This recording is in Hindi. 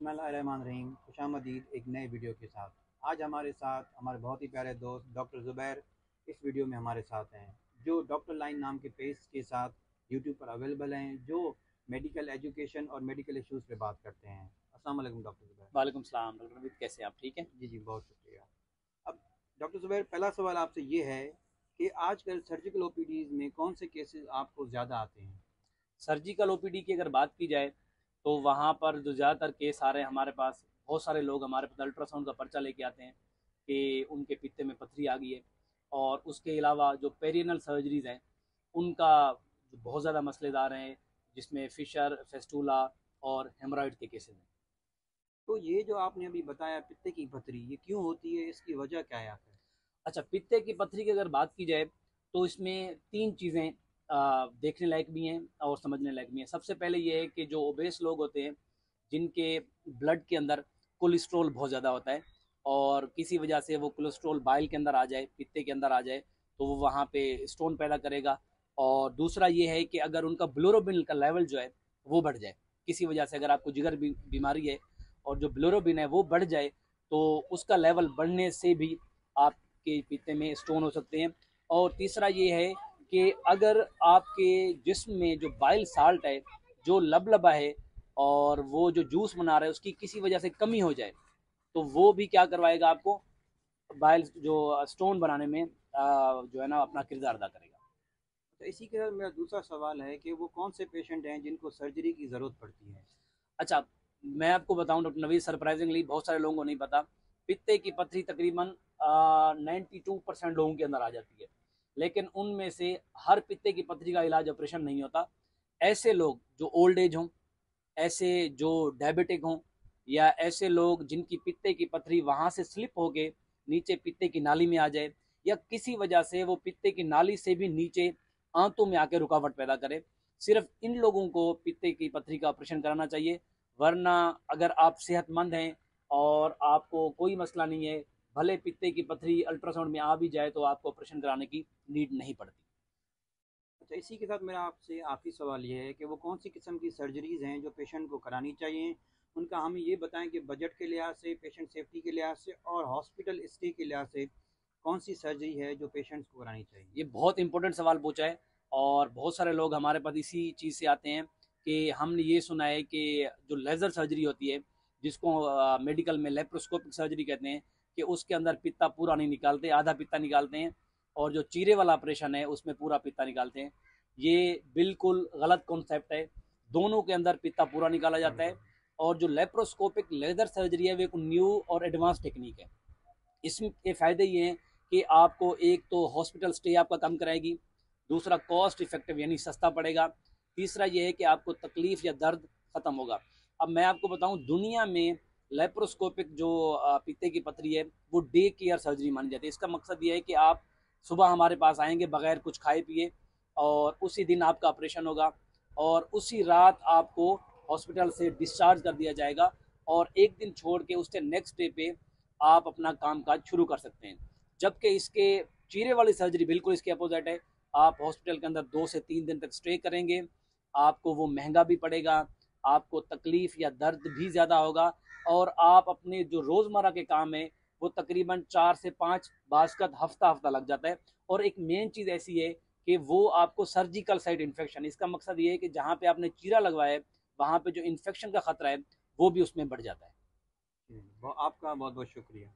रहीम खुश आमदीद एक नए वीडियो के साथ। आज हमारे साथ हमारे बहुत ही प्यारे दोस्त डॉक्टर ज़ुबैर इस वीडियो में हमारे साथ हैं जो डॉक्टर लाइन नाम के पेज के साथ यूट्यूब पर अवेलेबल हैं जो मेडिकल एजुकेशन और मेडिकल इश्यूज़ पे बात करते हैं। अस्सलाम वालेकुम डॉक्टर ज़ुबैर। वालेकुम सलाम डॉक्टर नवीद कैसे आप? ठीक हैं? जी जी बहुत शुक्रिया। अब डॉक्टर ज़ुबैर पहला सवाल आपसे ये है कि आजकल सर्जिकल ओ में कौन से केसेस आपको ज़्यादा आते हैं? सर्जिकल ओपीडी की अगर बात की जाए तो वहाँ पर जो ज़्यादातर केस आ रहे हैं हमारे पास बहुत सारे लोग हमारे पास अल्ट्रासाउंड का पर्चा लेके आते हैं कि उनके पित्ते में पथरी आ गई है। और उसके अलावा जो पेरियनल सर्जरीज़ हैं उनका बहुत ज़्यादा मसलेदार हैं जिसमें फिशर फेस्टूला और हेमराइड के केसेस हैं। तो ये जो आपने अभी बताया पित्ते की पथरी ये क्यों होती है? इसकी वजह क्या है आखिर? अच्छा पित्ते की पथरी की अगर बात की जाए तो इसमें तीन चीज़ें देखने लायक भी हैं और समझने लायक भी हैं। सबसे पहले ये है कि जो ओबेस लोग होते हैं, जिनके ब्लड के अंदर कोलेस्ट्रॉल बहुत ज़्यादा होता है और किसी वजह से वो कोलेस्ट्रॉल बाइल के अंदर आ जाए, पित्ते के अंदर आ जाए तो वो वहाँ पे स्टोन पैदा करेगा। और दूसरा ये है कि अगर उनका ब्लोरोबिन का लेवल जो है, वो बढ़ जाए, किसी वजह से अगर आपको जिगर बीमारी है और जो ब्लोरोबिन है वो बढ़ जाए तो उसका लेवल बढ़ने से भी आपके पित्ते में स्टोन हो सकते हैं। और तीसरा ये है कि अगर आपके जिस्म में जो बाइल साल्ट है जो लबलबा है और वो जो जूस बना रहा है उसकी किसी वजह से कमी हो जाए तो वो भी क्या करवाएगा आपको? बाइल जो स्टोन बनाने में जो है ना अपना किरदार अदा करेगा। तो इसी के साथ मेरा दूसरा सवाल है कि वो कौन से पेशेंट हैं जिनको सर्जरी की ज़रूरत पड़ती है? अच्छा मैं आपको बताऊँ डॉक्टर नवीद सरप्राइजिंगली बहुत सारे लोगों को नहीं पता पित्ते की पथरी तकरीबन नाइन्टी टू परसेंट लोगों के अंदर आ जाती है। लेकिन उनमें से हर पित्ते की पथरी का इलाज ऑपरेशन नहीं होता। ऐसे लोग जो ओल्ड एज हों, ऐसे जो डायबिटिक हों, या ऐसे लोग जिनकी पित्ते की पथरी वहाँ से स्लिप होके नीचे पित्ते की नाली में आ जाए, या किसी वजह से वो पित्ते की नाली से भी नीचे आंतों में आके रुकावट पैदा करे, सिर्फ़ इन लोगों को पित्ते की पथरी का ऑपरेशन कराना चाहिए। वरना अगर आप सेहतमंद हैं और आपको कोई मसला नहीं है भले पित्ते की पथरी अल्ट्रासाउंड में आ भी जाए तो आपको ऑपरेशन कराने की नीड नहीं पड़ती। अच्छा इसी के साथ मेरा आपसे आखिरी सवाल ये है कि वो कौन सी किस्म की सर्जरीज़ हैं जो पेशेंट को करानी चाहिए? उनका हमें ये बताएँ कि बजट के लिहाज से पेशेंट सेफ्टी के लिहाज से और हॉस्पिटल स्टे के लिहाज से कौन सी सर्जरी है जो पेशेंट्स को करानी चाहिए? ये बहुत इंपॉर्टेंट सवाल पूछा है और बहुत सारे लोग हमारे पास इसी चीज़ से आते हैं कि हमने ये सुना है कि जो लेज़र सर्जरी होती है जिसको मेडिकल में लेप्रोस्कोपिक सर्जरी कहते हैं कि उसके अंदर पित्ता पूरा नहीं निकालते, आधा पित्ता निकालते हैं और जो चीरे वाला ऑपरेशन है, उसमें पूरा पित्ता निकालते हैं। ये बिल्कुल गलत कॉन्सेप्ट है। दोनों के अंदर पित्ता पूरा निकाला जाता है और जो लेप्रोस्कोपिक लेजर सर्जरी है, वो एक न्यू और एडवांस टेक्निक है। इसमें के फ़ायदे ये हैं कि आपको एक तो हॉस्पिटल स्टे आपका कम कराएगी, दूसरा कॉस्ट इफ़ेक्टिव यानी सस्ता पड़ेगा, तीसरा ये है कि आपको तकलीफ़ या दर्द ख़त्म होगा। अब मैं आपको बताऊँ, दुनिया में लेप्रोस्कोपिक जो पीते की पथरी है, वो डे केयर सर्जरी मानी जाती है। इसका मकसद ये है कि आप सुबह हमारे पास आएँगे, बगैर कुछ खाए पिए, और उसी दिन आपका ऑपरेशन होगा, और उसी रात आपको हॉस्पिटल से डिस्चार्ज कर दिया जाएगा, और एक दिन छोड़ के उसके नेक्स्ट डे पे आप अपना काम काज शुरू कर सकते हैं। जबकि इसके चीरे वाली सर्जरी बिल्कुल इसके अपोजिट है। आप हॉस्पिटल के अंदर दो से तीन दिन तक स्टे करेंगे, आपको वो महँगा भी पड़ेगा, आपको तकलीफ़ या दर्द भी ज़्यादा होगा और आप अपने जो रोज़मर्रा के काम है, वो तकरीबन चार से पाँच बासकत हफ़्ता हफ़्ता लग जाता है। और एक मेन चीज़ ऐसी है कि वो आपको सर्जिकल साइड इन्फेक्शन इसका मकसद ये है कि जहाँ पे आपने चीरा लगवाया है, वहाँ पे जो इन्फेक्शन का ख़तरा है, वो भी उसमें बढ़ जाता है। आपका बहुत बहुत शुक्रिया।